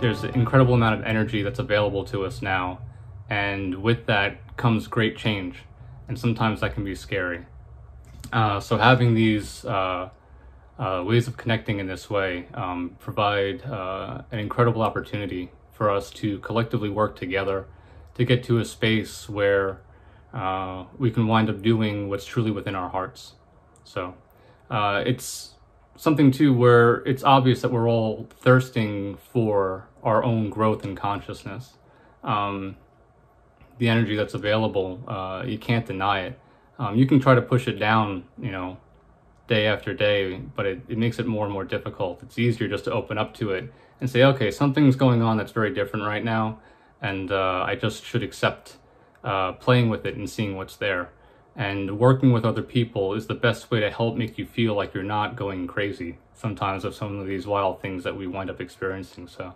there's an incredible amount of energy that's available to us now, and with that comes great change, and sometimes that can be scary. Uh, so having these uh, uh, ways of connecting in this way um, provide uh, an incredible opportunity for us to collectively work together to get to a space where uh, we can wind up doing what's truly within our hearts. So uh, it's something too where it's obvious that we're all thirsting for our own growth and consciousness. Um, the energy that's available, uh, you can't deny it. Um, you can try to push it down, you know, day after day, but it, it makes it more and more difficult. It's easier just to open up to it and say, okay, something's going on that's very different right now, and uh, I just should accept uh, playing with it and seeing what's there. And working with other people is the best way to help make you feel like you're not going crazy sometimes of some of these wild things that we wind up experiencing. So,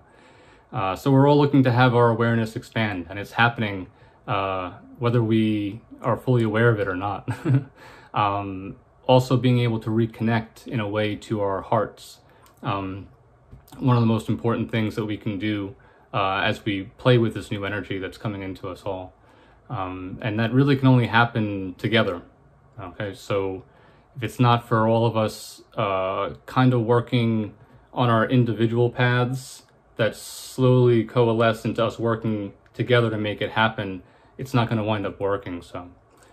uh, so we're all looking to have our awareness expand, and it's happening uh, whether we are fully aware of it or not. um, also, being able to reconnect in a way to our hearts. Um, one of the most important things that we can do uh, as we play with this new energy that's coming into us all. Um, and that really can only happen together. Okay, so if it's not for all of us uh, kind of working on our individual paths that slowly coalesce into us working together to make it happen, it's not going to wind up working. So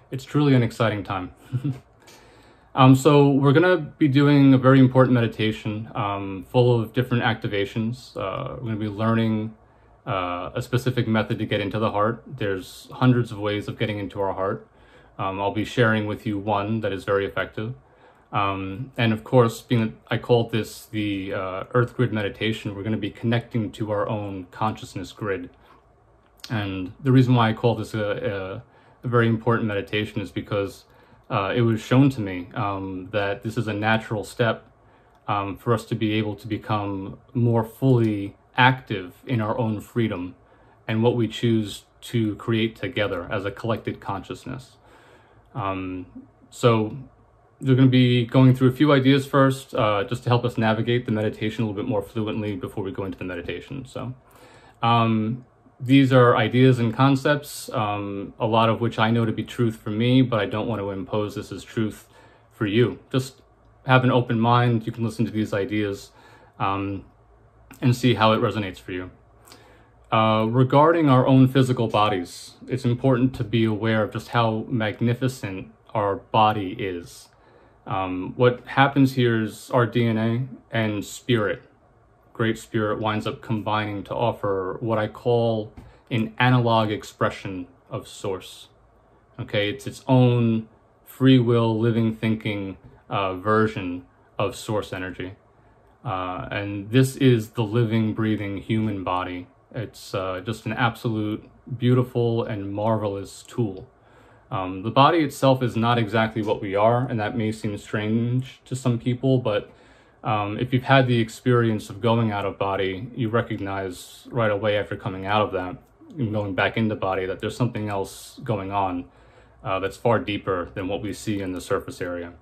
it's truly an exciting time. um, so we're going to be doing a very important meditation um, full of different activations. Uh, we're going to be learning uh, a specific method to get into the heart. There's hundreds of ways of getting into our heart. Um, I'll be sharing with you one that is very effective. Um, and of course, being I called this the uh, Earth Grid meditation, we're going to be connecting to our own consciousness grid. And the reason why I call this a, a, a very important meditation is because uh, it was shown to me um, that this is a natural step um, for us to be able to become more fully active in our own freedom and what we choose to create together as a collected consciousness. Um, so we're going to be going through a few ideas first, uh, just to help us navigate the meditation a little bit more fluently before we go into the meditation. So um, these are ideas and concepts, um, a lot of which I know to be truth for me, but I don't want to impose this as truth for you. Just have an open mind. You can listen to these ideas. Um, and see how it resonates for you. Uh, regarding our own physical bodies, it's important to be aware of just how magnificent our body is. Um, what happens here is our DNA and spirit, Great Spirit, winds up combining to offer what I call an analog expression of Source. Okay, it's its own free will, living, thinking uh, version of Source energy. Uh, and this is the living, breathing human body. It's uh, just an absolute beautiful and marvelous tool. Um, the body itself is not exactly what we are, and that may seem strange to some people, but um, if you've had the experience of going out of body, you recognize right away after coming out of that and going back into body that there's something else going on uh, that's far deeper than what we see in the surface area.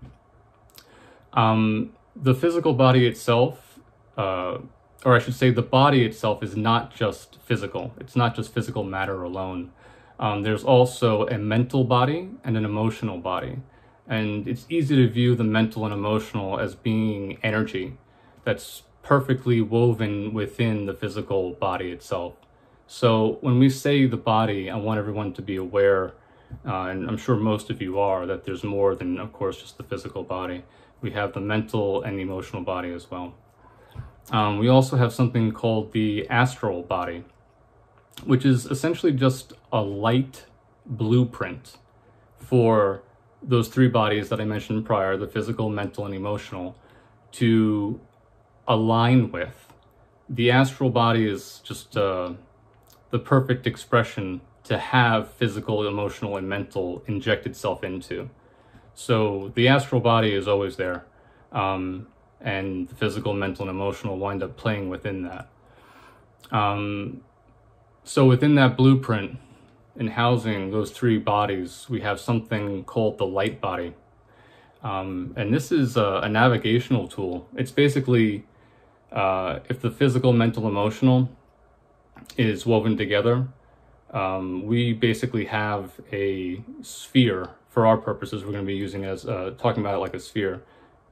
Um, the physical body itself, uh, or I should say, the body itself is not just physical. It's not just physical matter alone. Um, there's also a mental body and an emotional body. And it's easy to view the mental and emotional as being energy that's perfectly woven within the physical body itself. So when we say the body, I want everyone to be aware, uh, and I'm sure most of you are, that there's more than, of course, just the physical body we have the mental and emotional body as well. Um, we also have something called the astral body, which is essentially just a light blueprint for those three bodies that I mentioned prior the physical, mental, and emotional to align with. The astral body is just uh, the perfect expression to have physical, emotional, and mental inject itself into. So the astral body is always there, um, and the physical, mental, and emotional wind up playing within that. Um, so within that blueprint, in housing those three bodies, we have something called the light body. Um, and this is a, a, navigational tool. It's basically, uh, if the physical, mental, emotional is woven together. Um, we basically have a sphere for our purposes. We're going to be using as uh, talking about it like a sphere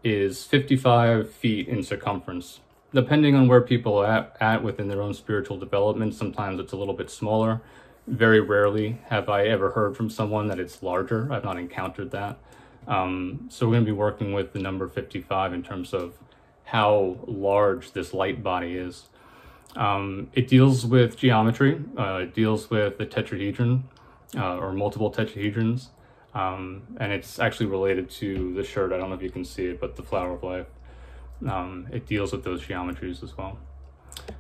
is 55 feet in circumference. Depending on where people are at, at within their own spiritual development, sometimes it's a little bit smaller. Very rarely have I ever heard from someone that it's larger. I've not encountered that. Um, so we're going to be working with the number 55 in terms of how large this light body is. Um, it deals with geometry. Uh, it deals with the tetrahedron uh, or multiple tetrahedrons. Um, and it's actually related to the shirt. I don't know if you can see it, but the flower of life. Um, it deals with those geometries as well.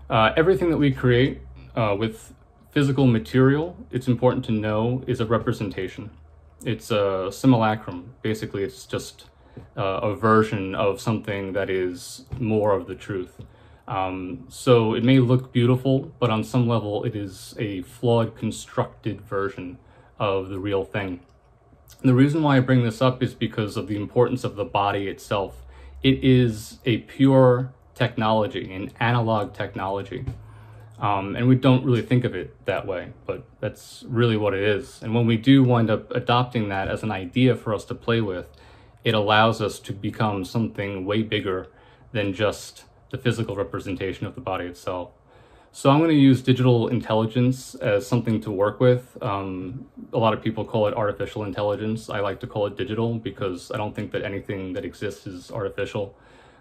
Uh, everything that we create uh, with physical material, it's important to know, is a representation. It's a simulacrum. Basically, it's just uh, a version of something that is more of the truth. Um, so it may look beautiful, but on some level, it is a flawed, constructed version of the real thing. The reason why I bring this up is because of the importance of the body itself. It is a pure technology, an analog technology. Um, and we don't really think of it that way, but that's really what it is. And when we do wind up adopting that as an idea for us to play with, it allows us to become something way bigger than just the physical representation of the body itself. So I'm going to use digital intelligence as something to work with. Um, a lot of people call it artificial intelligence. I like to call it digital because I don't think that anything that exists is artificial.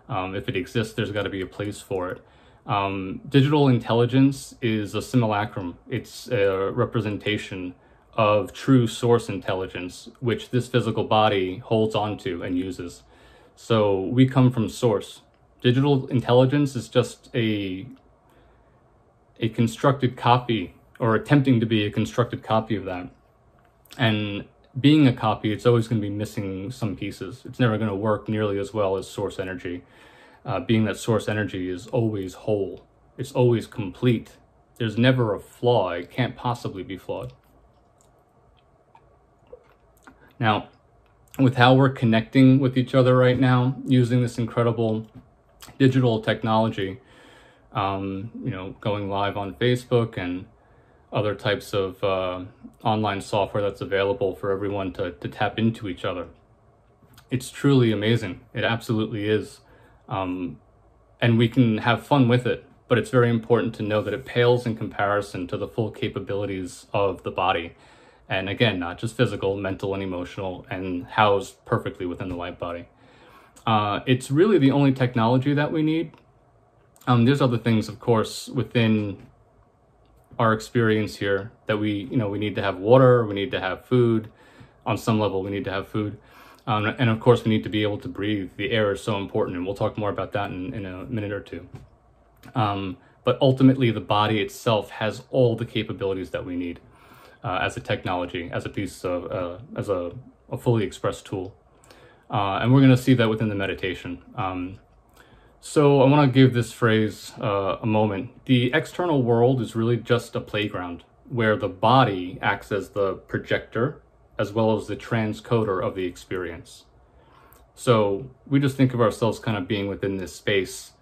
Um, if it exists, there's got to be a place for it. Um, digital intelligence is a simulacrum. It's a representation of true source intelligence, which this physical body holds onto and uses. So we come from source. Digital intelligence is just a a constructed copy or attempting to be a constructed copy of that. And being a copy, it's always going to be missing some pieces. It's never going to work nearly as well as source energy. Uh, being that source energy is always whole, it's always complete. There's never a flaw. It can't possibly be flawed. Now, with how we're connecting with each other right now using this incredible digital technology, um, you know, going live on Facebook and other types of uh, online software that's available for everyone to, to tap into each other. It's truly amazing. It absolutely is. Um, and we can have fun with it, but it's very important to know that it pales in comparison to the full capabilities of the body. And again, not just physical, mental, and emotional, and housed perfectly within the light body. Uh, it's really the only technology that we need um, there's other things, of course, within our experience here that we, you know, we need to have water, we need to have food. On some level, we need to have food. Um, and of course, we need to be able to breathe. The air is so important, and we'll talk more about that in, in a minute or two. Um, but ultimately, the body itself has all the capabilities that we need uh, as a technology, as a piece of, uh, as a, a, fully expressed tool. Uh, and we're going to see that within the meditation. Um, so I want to give this phrase uh, a moment. The external world is really just a playground where the body acts as the projector as well as the transcoder of the experience. So we just think of ourselves kind of being within this space,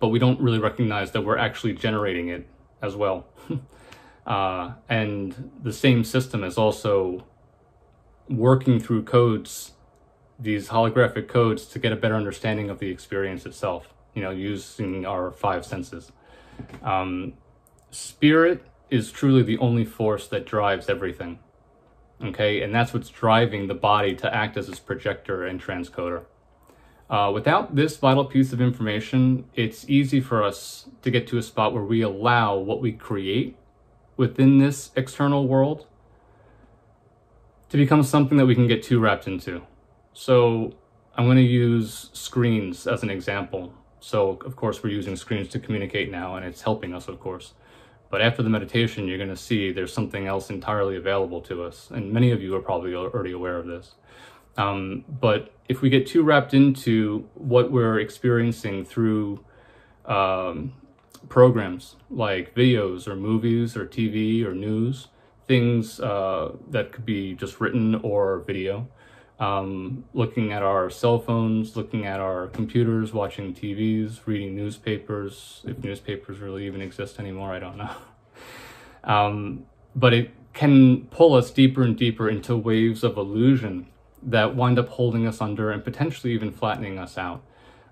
but we don't really recognize that we're actually generating it as well. uh, and the same system is also working through codes these holographic codes to get a better understanding of the experience itself, you know, using our five senses. Um, spirit is truly the only force that drives everything. Okay, and that's what's driving the body to act as its projector and transcoder. Uh, without this vital piece of information, it's easy for us to get to a spot where we allow what we create within this external world to become something that we can get too wrapped into. So I'm going to use screens as an example. So of course we're using screens to communicate now and it's helping us of course. But after the meditation, you're going to see there's something else entirely available to us. And many of you are probably already aware of this. Um, but if we get too wrapped into what we're experiencing through um, programs like videos or movies or TV or news, things uh, that could be just written or video, um, looking at our cell phones, looking at our computers, watching TVs, reading newspapers. If newspapers really even exist anymore, I don't know. Um, but it can pull us deeper and deeper into waves of illusion that wind up holding us under and potentially even flattening us out.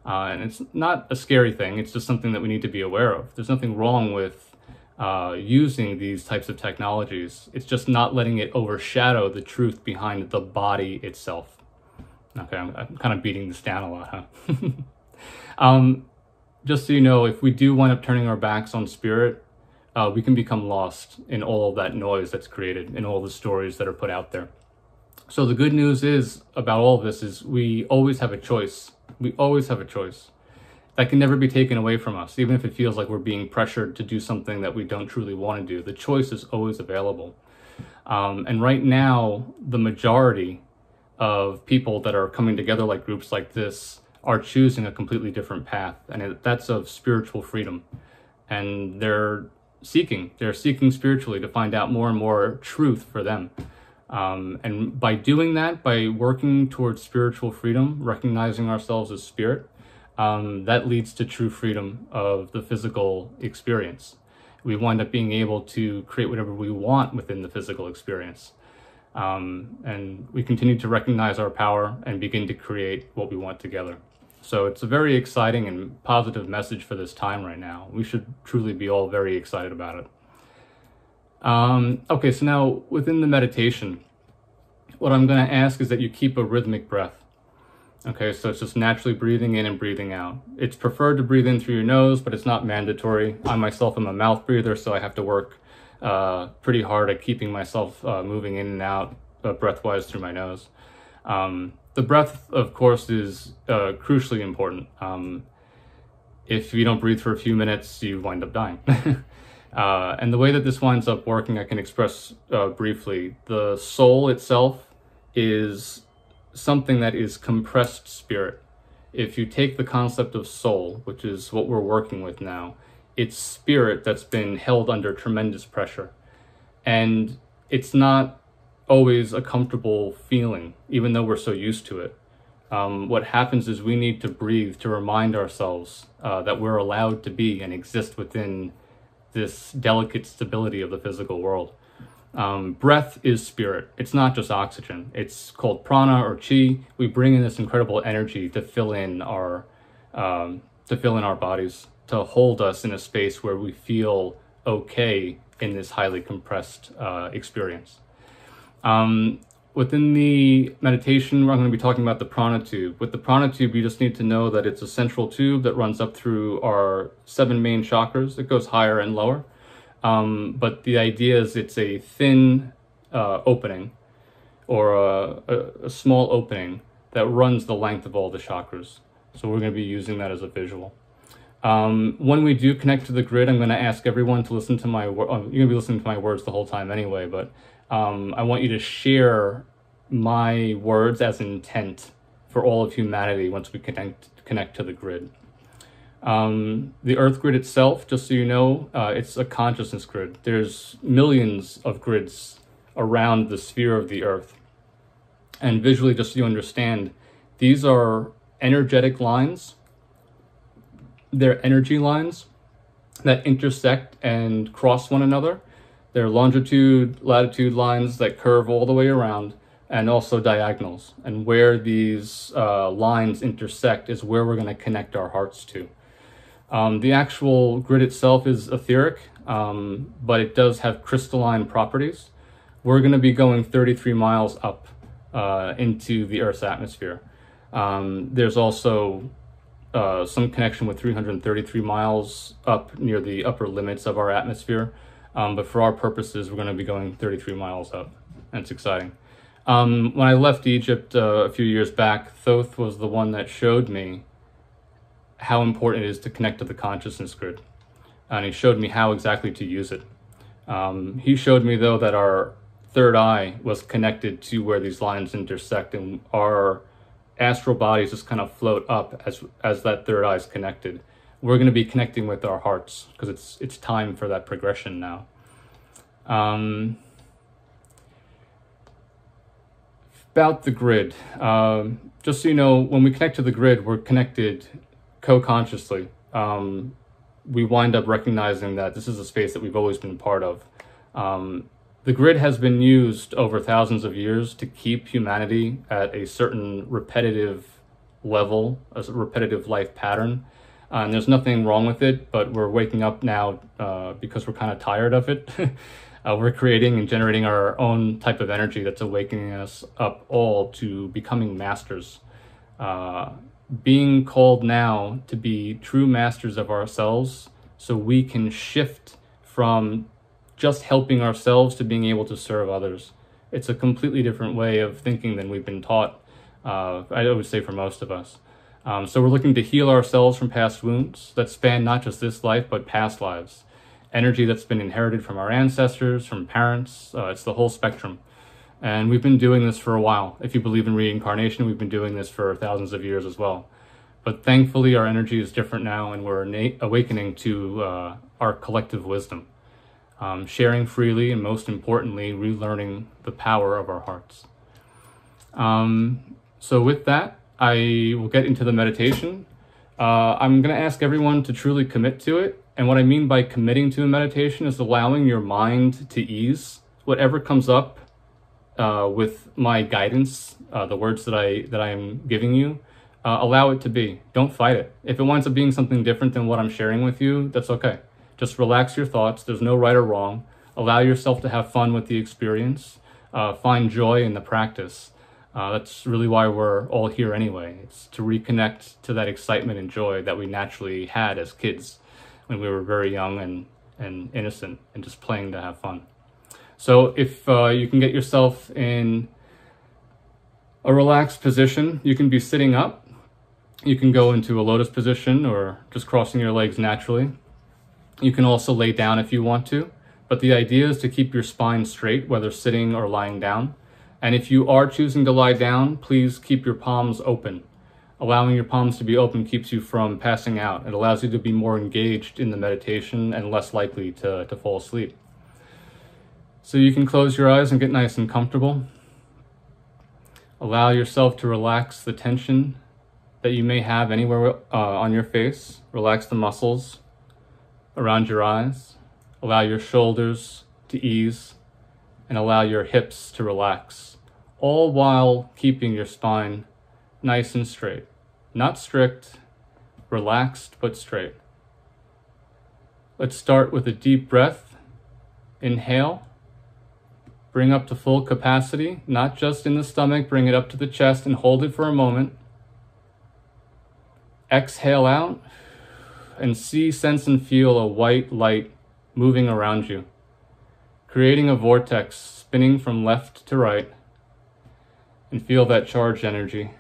Uh, and it's not a scary thing, it's just something that we need to be aware of. There's nothing wrong with uh, using these types of technologies, it's just not letting it overshadow the truth behind the body itself. Okay, I'm, I'm kind of beating this down a lot, huh? um, just so you know, if we do wind up turning our backs on spirit, uh, we can become lost in all of that noise that's created, in all the stories that are put out there. So the good news is about all of this is we always have a choice. We always have a choice. That can never be taken away from us, even if it feels like we're being pressured to do something that we don't truly want to do. The choice is always available. Um, and right now, the majority of people that are coming together like groups like this are choosing a completely different path, and that's of spiritual freedom. And they're seeking, they're seeking spiritually to find out more and more truth for them. Um, and by doing that, by working towards spiritual freedom, recognizing ourselves as spirit, um, that leads to true freedom of the physical experience. We wind up being able to create whatever we want within the physical experience. Um, and we continue to recognize our power and begin to create what we want together. So it's a very exciting and positive message for this time right now. We should truly be all very excited about it. Um, okay, so now within the meditation, what I'm going to ask is that you keep a rhythmic breath. Okay, so it's just naturally breathing in and breathing out. It's preferred to breathe in through your nose, but it's not mandatory. I myself am a mouth breather, so I have to work uh, pretty hard at keeping myself uh, moving in and out uh, breath-wise through my nose. Um, the breath, of course, is uh, crucially important. Um, if you don't breathe for a few minutes, you wind up dying. Uh, and the way that this winds up working, I can express uh, briefly. The soul itself is something that is compressed spirit. If you take the concept of soul, which is what we're working with now, it's spirit that's been held under tremendous pressure. And it's not always a comfortable feeling, even though we're so used to it. Um, what happens is we need to breathe to remind ourselves uh, that we're allowed to be and exist within this delicate stability of the physical world. Um, breath is spirit. It's not just oxygen. It's called prana or chi. We bring in this incredible energy to fill in our um, to fill in our bodies, to hold us in a space where we feel okay in this highly compressed uh, experience. Um, Within the meditation, we're going to be talking about the prana tube. With the prana tube, you just need to know that it's a central tube that runs up through our seven main chakras. It goes higher and lower. Um, but the idea is it's a thin uh, opening or a, a, a, small opening that runs the length of all the chakras. So we're going to be using that as a visual. Um, when we do connect to the grid, I'm going to ask everyone to listen to my, you're going to be listening to my words the whole time anyway, but um, I want you to share my words as intent for all of humanity once we connect connect to the grid. Um, the Earth grid itself, just so you know, uh, it's a consciousness grid. There's millions of grids around the sphere of the Earth. And visually, just so you understand, these are energetic lines. They're energy lines that intersect and cross one another. They're longitude, latitude lines that curve all the way around and also diagonals. And where these uh, lines intersect is where we're going to connect our hearts to. Um, the actual grid itself is etheric, um, but it does have crystalline properties. We're going to be going 33 miles up uh, into the Earth's atmosphere. Um, there's also uh, some connection with 333 miles up near the upper limits of our atmosphere. Um, but for our purposes, we're going to be going 33 miles up. And it's exciting. Um, when I left Egypt uh, a few years back, Thoth was the one that showed me how important it is to connect to the consciousness grid. And he showed me how exactly to use it. Um, he showed me, though, that our third eye was connected to where these lines intersect, and our astral bodies just kind of float up as, as that third eye is connected we're going to be connecting with our hearts because it's it's time for that progression now. Um, about the grid. Um, just so you know, when we connect to the grid, we're connected co-consciously. Um, we wind up recognizing that this is a space that we've always been part of. Um, the grid has been used over thousands of years to keep humanity at a certain repetitive level, a repetitive life pattern. Uh, and there's nothing wrong with it, but we're waking up now uh, because we're kind of tired of it. uh, we're creating and generating our own type of energy that's awakening us up all to becoming masters. Being called now to be true masters of ourselves so we can shift from just helping ourselves to being able to serve others. It's a completely different way of thinking than we've been taught, uh, I would say, for most of us. Um, so we're looking to heal ourselves from past wounds that span not just this life, but past lives. Energy that's been inherited from our ancestors, from parents, uh, it's the whole spectrum. And we've been doing this for a while. If you believe in reincarnation, we've been doing this for thousands of years as well. But thankfully, our energy is different now, and we're awakening to uh, our collective wisdom, um, sharing freely, and most importantly, relearning the power of our hearts. Um, so, with that, I will get into the meditation. Uh, I'm going to ask everyone to truly commit to it. And what I mean by committing to a meditation is allowing your mind to ease. Whatever comes up uh, with my guidance, uh, the words that I that I am giving you, uh, allow it to be. Don't fight it. If it winds up being something different than what I'm sharing with you, that's okay. Just relax your thoughts. There's no right or wrong. Allow yourself to have fun with the experience. Uh, find joy in the practice. Uh, that's really why we're all here anyway. It's to reconnect to that excitement and joy that we naturally had as kids when we were very young and, and innocent and just playing to have fun. So if uh, you can get yourself in a relaxed position, you can be sitting up. You can go into a lotus position or just crossing your legs naturally. You can also lay down if you want to, but the idea is to keep your spine straight, whether sitting or lying down. And if you are choosing to lie down, please keep your palms open. Allowing your palms to be open keeps you from passing out. It allows you to be more engaged in the meditation and less likely to, to fall asleep. So you can close your eyes and get nice and comfortable. Allow yourself to relax the tension that you may have anywhere uh, on your face. Relax the muscles around your eyes. Allow your shoulders to ease and allow your hips to relax, all while keeping your spine nice and straight. Not strict, relaxed, but straight. Let's start with a deep breath. Inhale. Bring up to full capacity, not just in the stomach, bring it up to the chest and hold it for a moment. Exhale out and see, sense, and feel a white light moving around you creating a vortex spinning from left to right. And feel that charged energy.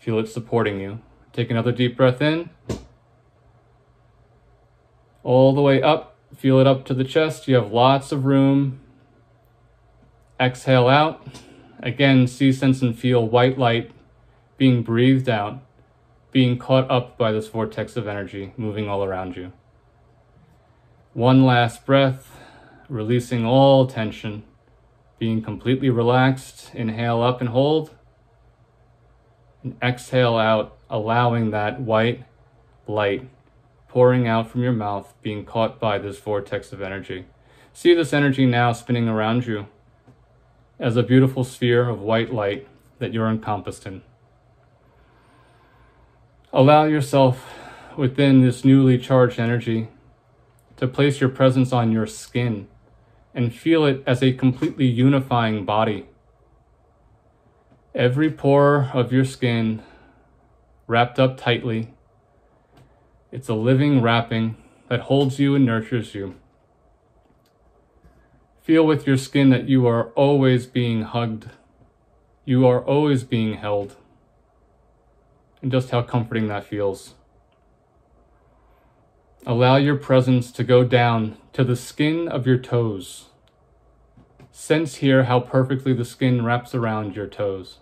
Feel it supporting you. Take another deep breath in. All the way up. Feel it up to the chest. You have lots of room. Exhale out. Again, see, sense, and feel white light being breathed out, being caught up by this vortex of energy moving all around you. One last breath releasing all tension, being completely relaxed. Inhale up and hold. And exhale out, allowing that white light pouring out from your mouth, being caught by this vortex of energy. See this energy now spinning around you as a beautiful sphere of white light that you're encompassed in. Allow yourself within this newly charged energy to place your presence on your skin and feel it as a completely unifying body. Every pore of your skin wrapped up tightly. It's a living wrapping that holds you and nurtures you. Feel with your skin that you are always being hugged. You are always being held. And just how comforting that feels. Allow your presence to go down to the skin of your toes. Sense here how perfectly the skin wraps around your toes.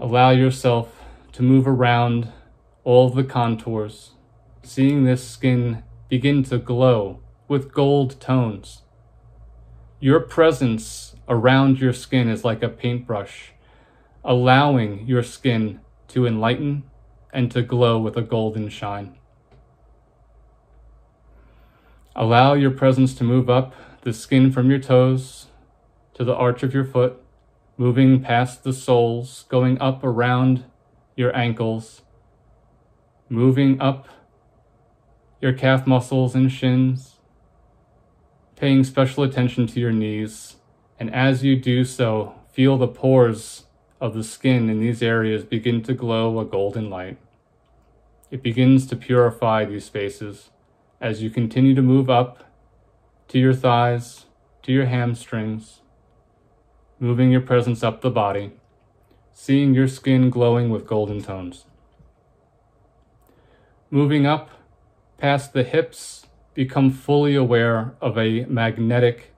Allow yourself to move around all the contours, seeing this skin begin to glow with gold tones. Your presence around your skin is like a paintbrush, allowing your skin to enlighten and to glow with a golden shine. Allow your presence to move up the skin from your toes to the arch of your foot, moving past the soles, going up around your ankles, moving up your calf muscles and shins, paying special attention to your knees. And as you do so, feel the pores of the skin in these areas begin to glow a golden light. It begins to purify these spaces as you continue to move up to your thighs, to your hamstrings, moving your presence up the body, seeing your skin glowing with golden tones. Moving up past the hips, become fully aware of a magnetic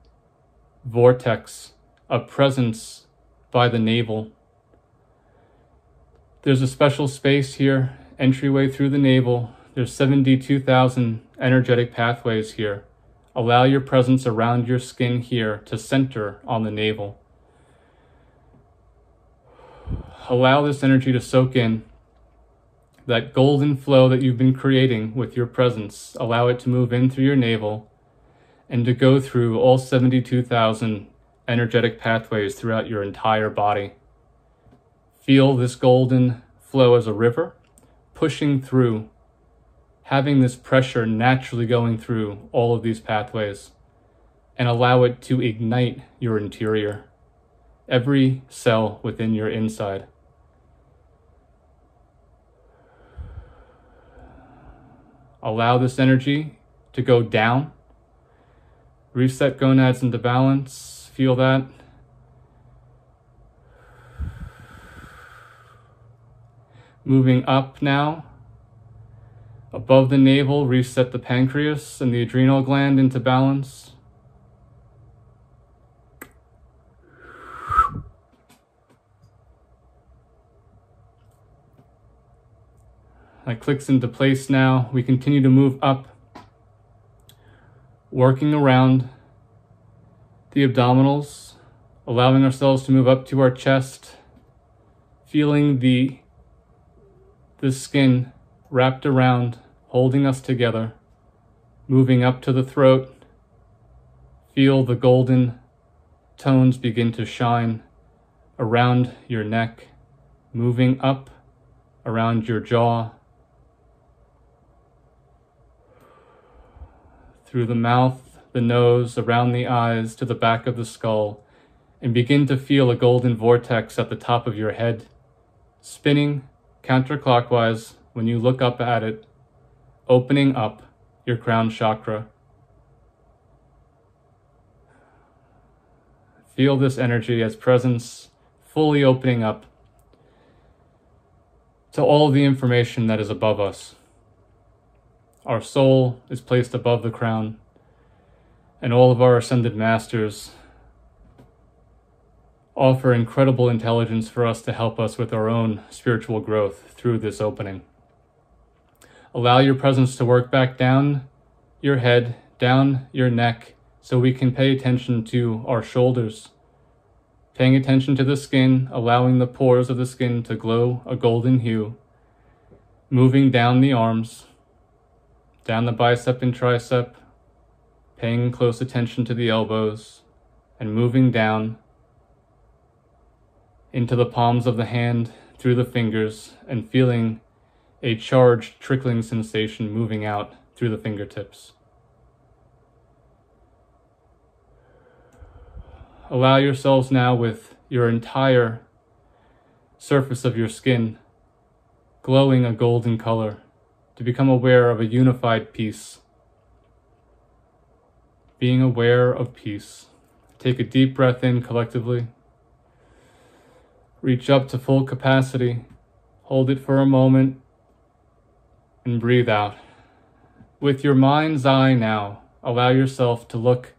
vortex, a presence by the navel. There's a special space here, entryway through the navel. There's 72,000 energetic pathways here. Allow your presence around your skin here to center on the navel. Allow this energy to soak in that golden flow that you've been creating with your presence, allow it to move in through your navel and to go through all 72,000 energetic pathways throughout your entire body. Feel this golden flow as a river pushing through, having this pressure naturally going through all of these pathways, and allow it to ignite your interior, every cell within your inside. Allow this energy to go down. Reset gonads into balance. Feel that. Moving up now. Above the navel, reset the pancreas and the adrenal gland into balance. That clicks into place now. We continue to move up, working around the abdominals, allowing ourselves to move up to our chest, feeling the, the skin wrapped around, holding us together, moving up to the throat. Feel the golden tones begin to shine around your neck, moving up around your jaw, through the mouth, the nose, around the eyes, to the back of the skull, and begin to feel a golden vortex at the top of your head, spinning counterclockwise when you look up at it, opening up your crown chakra. Feel this energy as presence fully opening up to all the information that is above us. Our soul is placed above the crown, and all of our ascended masters offer incredible intelligence for us to help us with our own spiritual growth through this opening. Allow your presence to work back down your head, down your neck, so we can pay attention to our shoulders. Paying attention to the skin, allowing the pores of the skin to glow a golden hue. Moving down the arms, down the bicep and tricep, paying close attention to the elbows, and moving down into the palms of the hand through the fingers and feeling a charged trickling sensation moving out through the fingertips. Allow yourselves now with your entire surface of your skin glowing a golden color to become aware of a unified peace. Being aware of peace. Take a deep breath in collectively. Reach up to full capacity. Hold it for a moment and breathe out. With your mind's eye now, allow yourself to look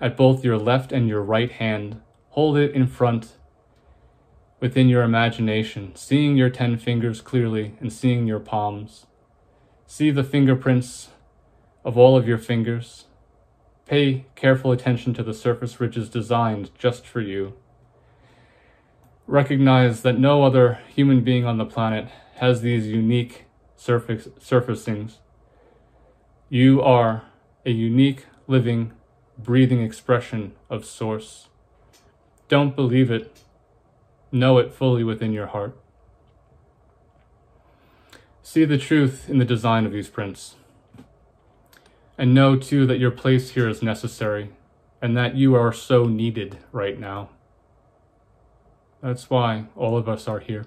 at both your left and your right hand. Hold it in front within your imagination, seeing your 10 fingers clearly and seeing your palms. See the fingerprints of all of your fingers. Pay careful attention to the surface ridges designed just for you. Recognize that no other human being on the planet has these unique surface surfacings. You are a unique, living, breathing expression of Source. Don't believe it. Know it fully within your heart. See the truth in the design of these prints. And know too that your place here is necessary and that you are so needed right now. That's why all of us are here.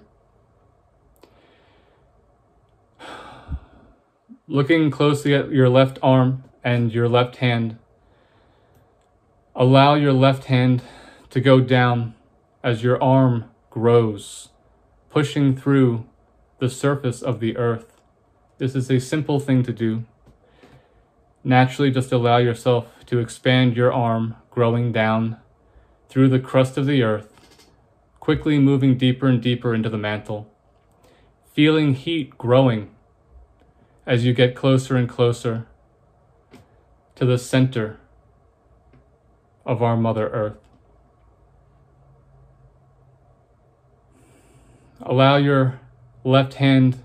Looking closely at your left arm and your left hand, allow your left hand to go down as your arm grows, pushing through the surface of the earth. This is a simple thing to do. Naturally, just allow yourself to expand your arm, growing down through the crust of the earth, quickly moving deeper and deeper into the mantle. Feeling heat growing as you get closer and closer to the center of our Mother Earth. Allow your left hand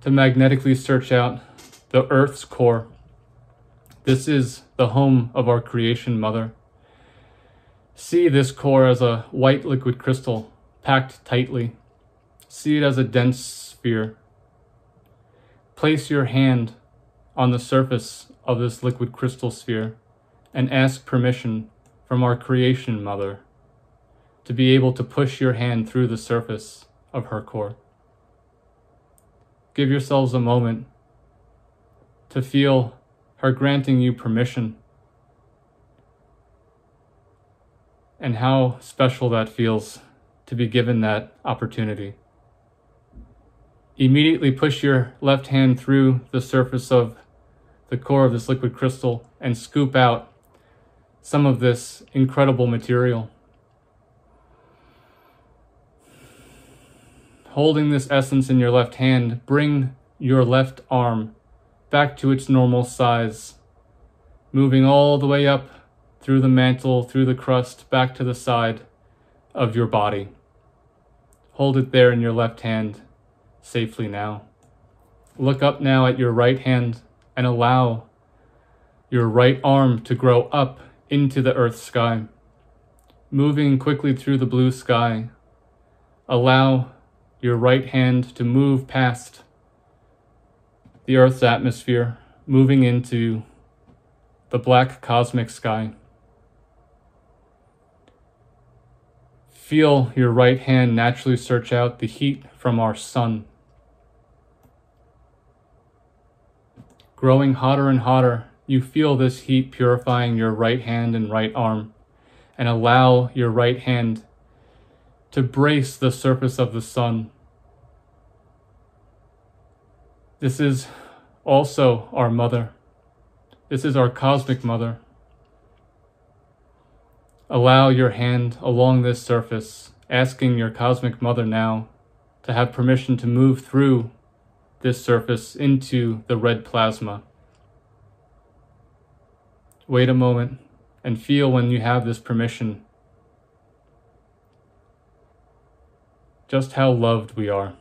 to magnetically search out the Earth's core. This is the home of our creation mother. See this core as a white liquid crystal packed tightly. See it as a dense sphere. Place your hand on the surface of this liquid crystal sphere and ask permission from our creation mother to be able to push your hand through the surface of her core. Give yourselves a moment to feel her granting you permission and how special that feels to be given that opportunity. Immediately push your left hand through the surface of the core of this liquid crystal and scoop out some of this incredible material. Holding this essence in your left hand, bring your left arm back to its normal size, moving all the way up through the mantle, through the crust, back to the side of your body. Hold it there in your left hand safely now. Look up now at your right hand and allow your right arm to grow up into the earth sky. Moving quickly through the blue sky, allow your right hand to move past the earth's atmosphere, moving into the black cosmic sky. Feel your right hand naturally search out the heat from our sun. Growing hotter and hotter, you feel this heat purifying your right hand and right arm, and allow your right hand to brace the surface of the sun. This is also our mother. This is our cosmic mother. Allow your hand along this surface, asking your cosmic mother now to have permission to move through this surface into the red plasma. Wait a moment and feel when you have this permission just how loved we are.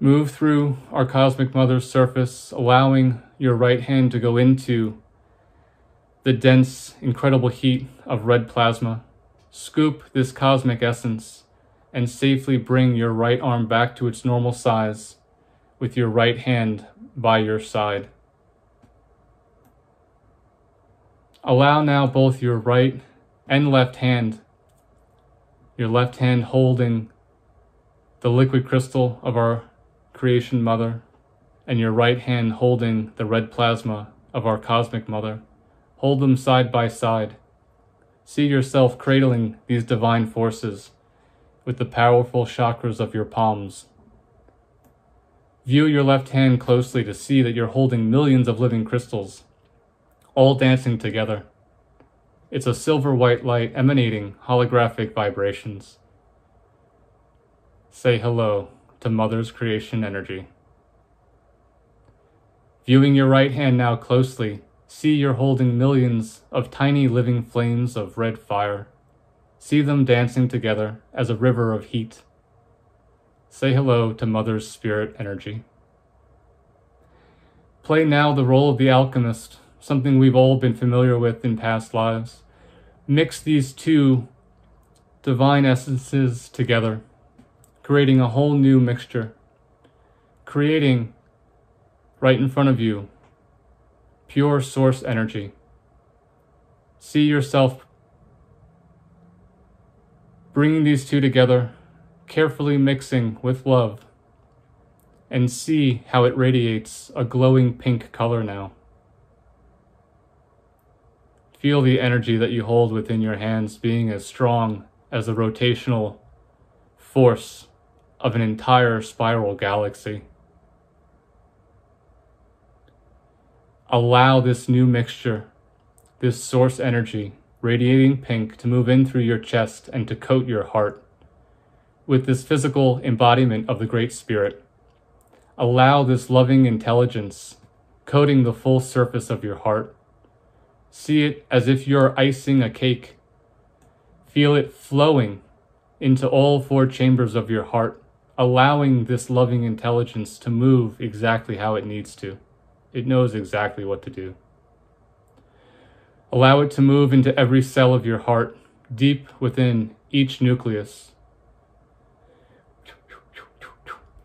Move through our cosmic mother's surface, allowing your right hand to go into the dense, incredible heat of red plasma. Scoop this cosmic essence and safely bring your right arm back to its normal size with your right hand by your side. Allow now both your right and left hand, your left hand holding the liquid crystal of our creation mother, and your right hand holding the red plasma of our cosmic mother. Hold them side by side. See yourself cradling these divine forces with the powerful chakras of your palms. View your left hand closely to see that you're holding millions of living crystals, all dancing together. It's a silver white light emanating holographic vibrations. Say hello to Mother's creation energy. Viewing your right hand now closely, see you're holding millions of tiny living flames of red fire. See them dancing together as a river of heat. Say hello to Mother's spirit energy. Play now the role of the alchemist, something we've all been familiar with in past lives. Mix these two divine essences together, creating a whole new mixture, creating right in front of you pure source energy. See yourself bringing these two together, carefully mixing with love and see how it radiates a glowing pink color now. Feel the energy that you hold within your hands being as strong as the rotational force of an entire spiral galaxy. Allow this new mixture, this source energy, radiating pink, to move in through your chest and to coat your heart with this physical embodiment of the Great Spirit. Allow this loving intelligence coating the full surface of your heart. See it as if you're icing a cake. Feel it flowing into all four chambers of your heart, allowing this loving intelligence to move exactly how it needs to. It knows exactly what to do. Allow it to move into every cell of your heart, deep within each nucleus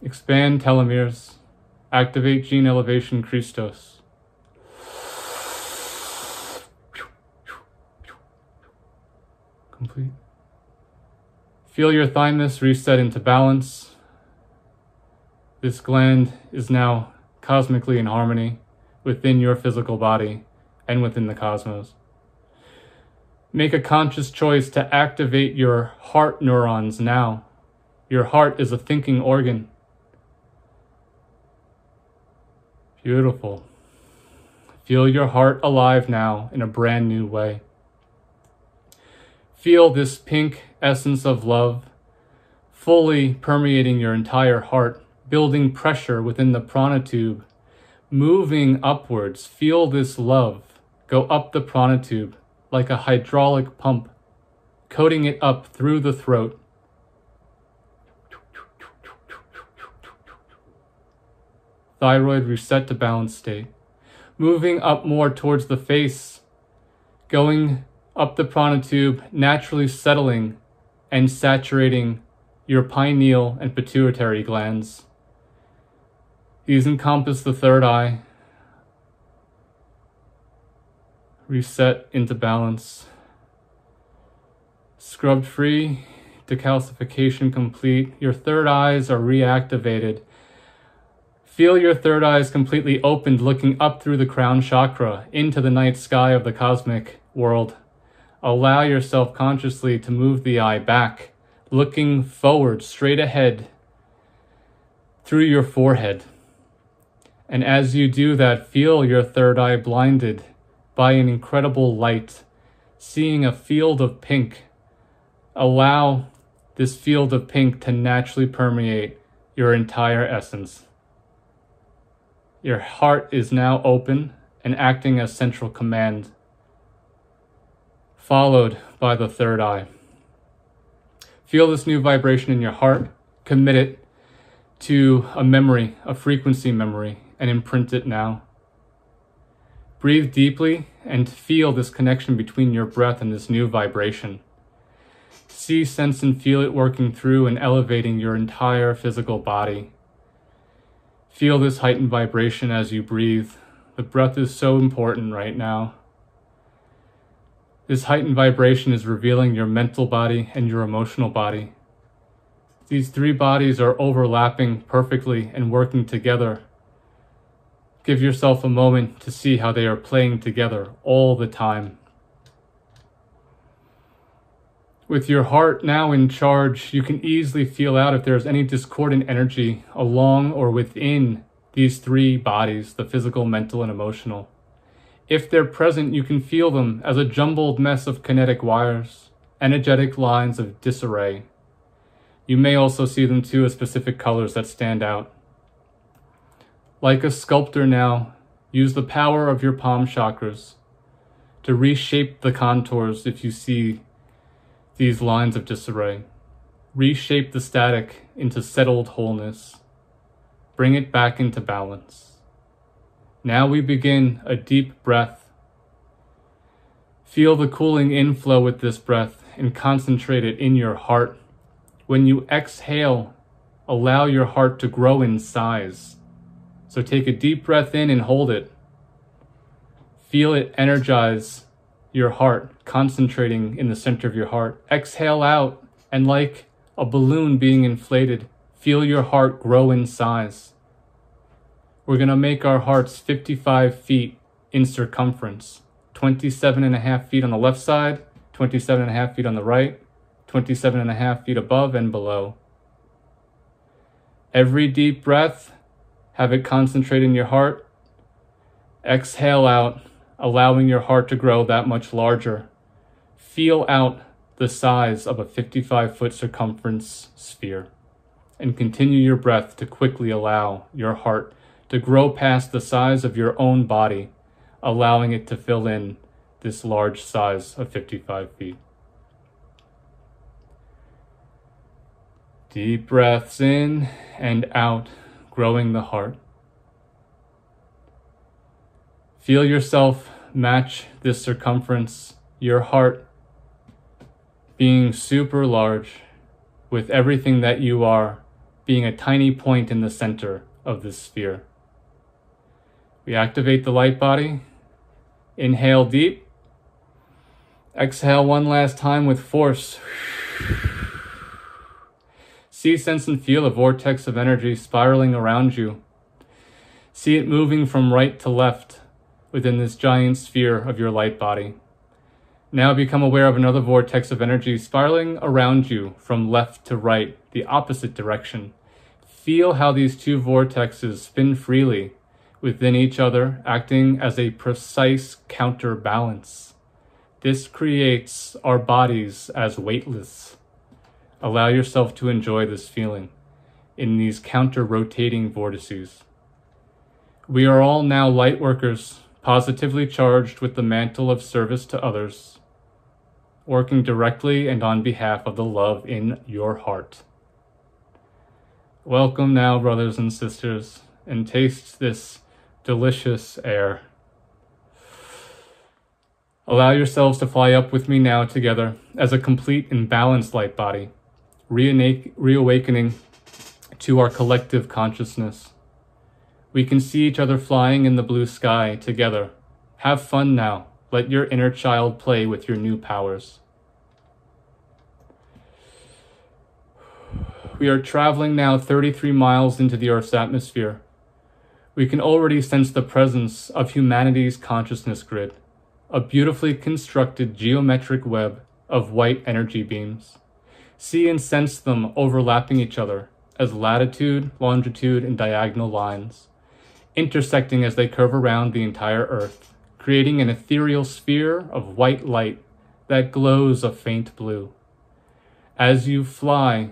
Expand telomeres. Activate gene elevation Christos. Complete. Feel your thymus reset into balance. This gland is now cosmically in harmony within your physical body and within the cosmos. Make a conscious choice to activate your heart neurons now. Your heart is a thinking organ. Beautiful. Feel your heart alive now in a brand new way. Feel this pink essence of love fully permeating your entire heart, building pressure within the prana tube, moving upwards. Feel this love go up the prana tube like a hydraulic pump, coating it up through the throat, thyroid reset to balance state. Moving up more towards the face, going up the prana tube, naturally settling and saturating your pineal and pituitary glands. These encompass the third eye. Reset into balance. Scrubbed free, decalcification complete. Your third eyes are reactivated Feel your third eyes completely opened, looking up through the crown chakra into the night sky of the cosmic world. Allow yourself consciously to move the eye back, looking forward, straight ahead, through your forehead. And as you do that, feel your third eye blinded by an incredible light, seeing a field of pink. Allow this field of pink to naturally permeate your entire essence. Your heart is now open and acting as central command, followed by the third eye. Feel this new vibration in your heart, commit it to a memory, a frequency memory, and imprint it now. Breathe deeply and feel this connection between your breath and this new vibration. See, sense, and feel it working through and elevating your entire physical body. Feel this heightened vibration as you breathe. The breath is so important right now. This heightened vibration is revealing your mental body and your emotional body. These three bodies are overlapping perfectly and working together. Give yourself a moment to see how they are playing together all the time. With your heart now in charge, you can easily feel out if there's any discordant energy along or within these three bodies the physical, mental, and emotional. If they're present, you can feel them as a jumbled mess of kinetic wires, energetic lines of disarray. You may also see them too as specific colors that stand out. Like a sculptor now, Use the power of your palm chakras to reshape the contours if you see these lines of disarray. Reshape the static into settled wholeness. Bring it back into balance. Now we begin a deep breath. Feel the cooling inflow with this breath and concentrate it in your heart. When you exhale, allow your heart to grow in size. So take a deep breath in and hold it. Feel it energize your heart, concentrating in the center of your heart. Exhale out, and like a balloon being inflated, feel your heart grow in size. We're going to make our hearts 55 feet in circumference, 27 and a half feet on the left side, 27 and a half feet on the right, 27 and a half feet above and below. Every deep breath, have it concentrate in your heart. Exhale out, allowing your heart to grow that much larger. Feel out the size of a 55 foot circumference sphere and continue your breath to quickly allow your heart to grow past the size of your own body, allowing it to fill in this large size of 55 feet. Deep breaths in and out, growing the heart. Feel yourself match this circumference, your heart being super large, with everything that you are being a tiny point in the center of this sphere. We activate the light body. Inhale deep. Exhale one last time with force. See, sense, and feel a vortex of energy spiraling around you. See it moving from right to left within this giant sphere of your light body. Now become aware of another vortex of energy spiraling around you from left to right, the opposite direction. Feel how these two vortexes spin freely within each other, acting as a precise counterbalance. This creates our bodies as weightless. Allow yourself to enjoy this feeling in these counter rotating vortices. We are all now light workers, positively charged with the mantle of service to others, working directly and on behalf of the love in your heart. Welcome now, brothers and sisters, and taste this delicious air. Allow yourselves to fly up with me now together as a complete and balanced light body reawakening to our collective consciousness. We can see each other flying in the blue sky together. Have fun now. Let your inner child play with your new powers. We are traveling now 33 miles into the Earth's atmosphere. We can already sense the presence of humanity's consciousness grid, a beautifully constructed geometric web of white energy beams see and sense them overlapping each other as latitude, longitude, and diagonal lines, intersecting as they curve around the entire Earth, creating an ethereal sphere of white light that glows a faint blue. As you fly,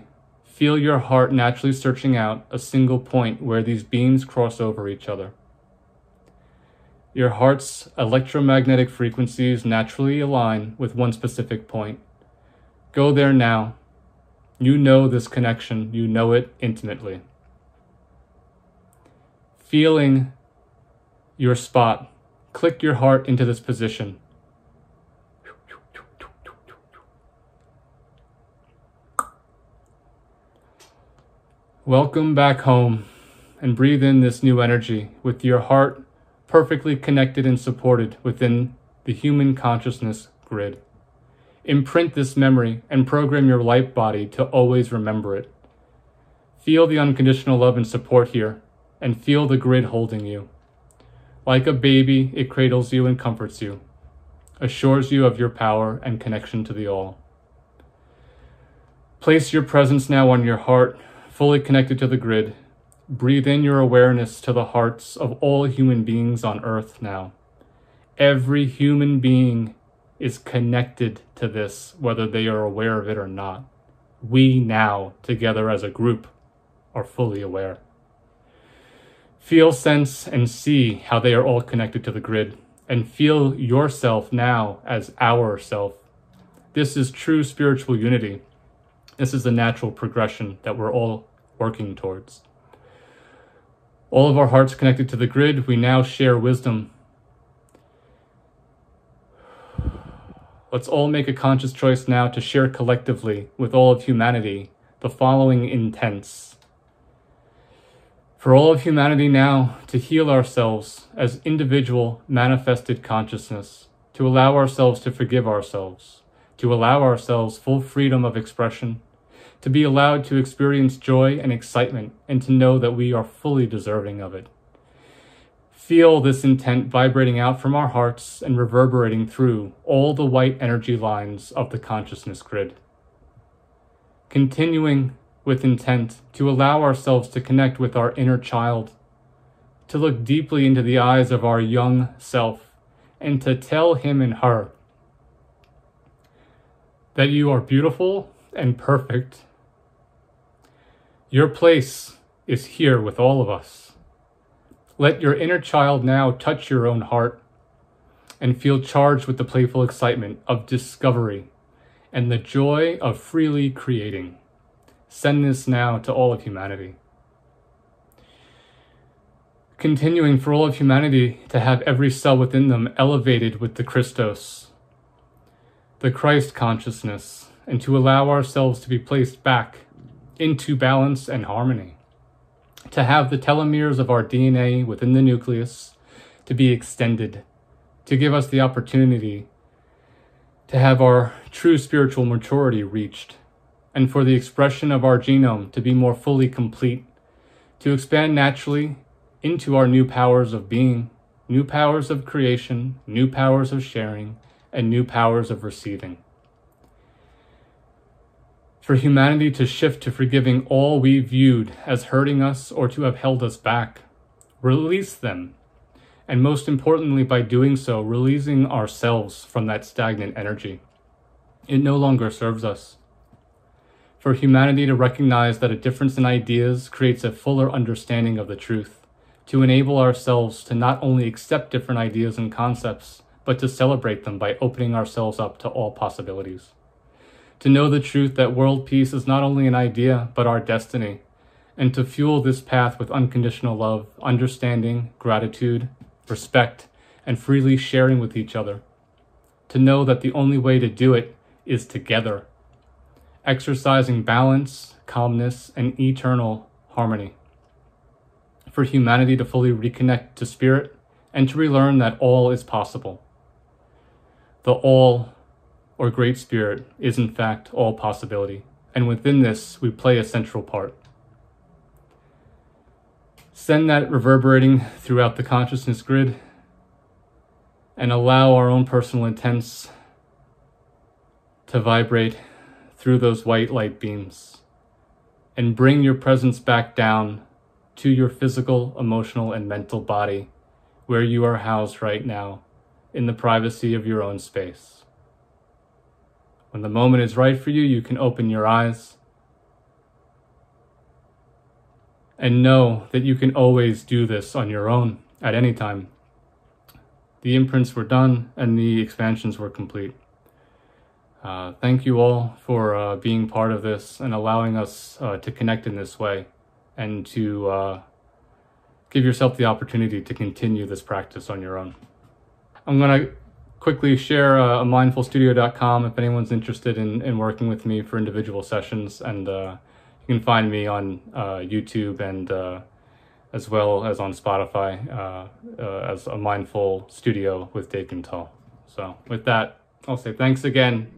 feel your heart naturally searching out a single point where these beams cross over each other. Your heart's electromagnetic frequencies naturally align with one specific point. Go there now you know this connection, you know it intimately. Feeling your spot, click your heart into this position. Welcome back home and breathe in this new energy with your heart perfectly connected and supported within the human consciousness grid. Imprint this memory and program your light body to always remember it. Feel the unconditional love and support here, and feel the grid holding you. Like a baby, it cradles you and comforts you, assures you of your power and connection to the all. Place your presence now on your heart, fully connected to the grid. Breathe in your awareness to the hearts of all human beings on earth now. Every human being is connected to this, whether they are aware of it or not. We now, together as a group, are fully aware. Feel, sense, and see how they are all connected to the grid, and feel yourself now as our self. This is true spiritual unity. This is the natural progression that we're all working towards. All of our hearts connected to the grid, we now share wisdom. Let's all make a conscious choice now to share collectively with all of humanity the following intents. For all of humanity now to heal ourselves as individual manifested consciousness, to allow ourselves to forgive ourselves, to allow ourselves full freedom of expression, to be allowed to experience joy and excitement, and to know that we are fully deserving of it. Feel this intent vibrating out from our hearts and reverberating through all the white energy lines of the consciousness grid continuing with intent to allow ourselves to connect with our inner child, to look deeply into the eyes of our young self, and to tell him and her that you are beautiful and perfect. Your place is here with all of us. Let your inner child now touch your own heart and feel charged with the playful excitement of discovery and the joy of freely creating. Send this now to all of humanity. Continuing for all of humanity to have every cell within them elevated with the Christos, the Christ consciousness, and to allow ourselves to be placed back into balance and harmony. To have the telomeres of our DNA within the nucleus to be extended, to give us the opportunity to have our true spiritual maturity reached, and for the expression of our genome to be more fully complete, to expand naturally into our new powers of being, new powers of creation, new powers of sharing, and new powers of receiving. For humanity to shift to forgiving all we viewed as hurting us or to have held us back, release them and most importantly, by doing so, releasing ourselves from that stagnant energy. It no longer serves us. For humanity to recognize that a difference in ideas creates a fuller understanding of the truth, to enable ourselves to not only accept different ideas and concepts, but to celebrate them by opening ourselves up to all possibilities. To know the truth that world peace is not only an idea, but our destiny, and to fuel this path with unconditional love, understanding, gratitude, respect, and freely sharing with each other. To know that the only way to do it is together, exercising balance, calmness, and eternal harmony. For humanity to fully reconnect to spirit and to relearn that all is possible. The all, or Great Spirit, is in fact all possibility, and within this we play a central part. Send that reverberating throughout the consciousness grid and allow our own personal intents to vibrate through those white light beams and bring your presence back down to your physical, emotional, and mental body where you are housed right now in the privacy of your own space. When the moment is right for you, you can open your eyes and know that you can always do this on your own at any time. The imprints were done and the expansions were complete. Uh, thank you all for uh, being part of this and allowing us uh, to connect in this way and to uh, give yourself the opportunity to continue this practice on your own. I'm going to quickly share uh, mindfulstudio.com if anyone's interested in, in working with me for individual sessions and uh, you can find me on uh, YouTube and uh, as well as on Spotify uh, uh as a Mindful Studio with Dave Quintal. So with that, I'll say thanks again